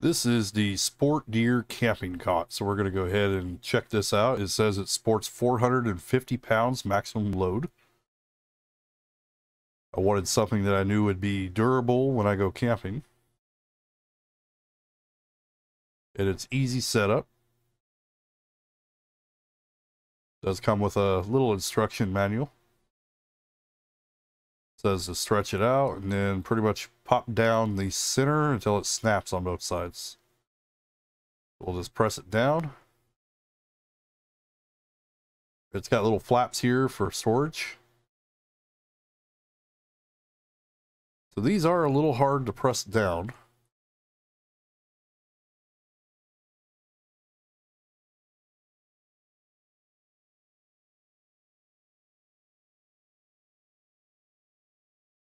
This is the Sportneer camping cot. So we're going to go ahead and check this out. It says it sports 450 pounds maximum load. I wanted something that I knew would be durable when I go camping. And it's easy setup. Does come with a little instruction manual. Says to stretch it out and then pretty much pop down the center until it snaps on both sides. We'll just press it down. It's got little flaps here for storage. So these are a little hard to press down.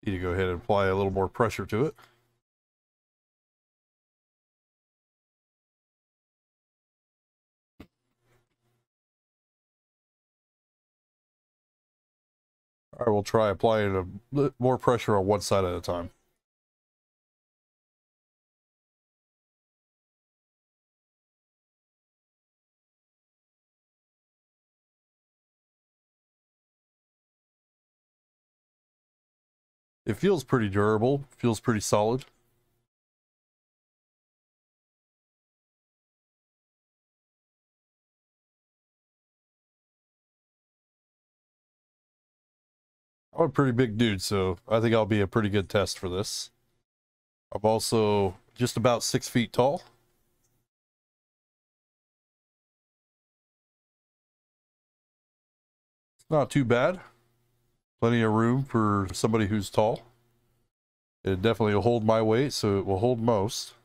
Need to go ahead and apply a little more pressure to it. All right, we'll try applying a more pressure on one side at a time. It feels pretty durable, feels pretty solid. I'm a pretty big dude, so I think I'll be a pretty good test for this. I'm also just about six feet tall. It's not too bad. Plenty of room for somebody who's tall. It definitely will hold my weight, so it will hold most.